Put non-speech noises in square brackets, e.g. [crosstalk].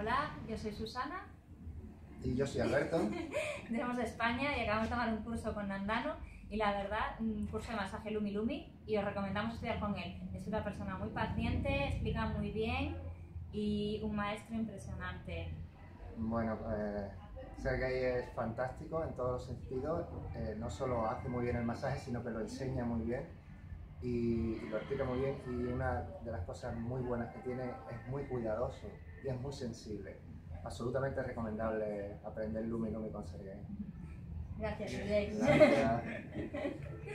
Hola, yo soy Susana. Y yo soy Alberto. [laughs] Somos de España y acabamos de tomar un curso con Nandano y la verdad, un curso de masaje Lumi Lumi y os recomendamos estudiar con él. Es una persona muy paciente, explica muy bien y un maestro impresionante. Bueno, eh, Sergey es fantástico en todos los sentidos. Eh, no solo hace muy bien el masaje, sino que lo enseña muy bien y, lo explica muy bien. Y una de las cosas muy buenas que tiene es muy cuidadoso y es muy sensible. Absolutamente recomendable aprender Lumi Lumi con Sergey. Gracias. Gracias. [laughs]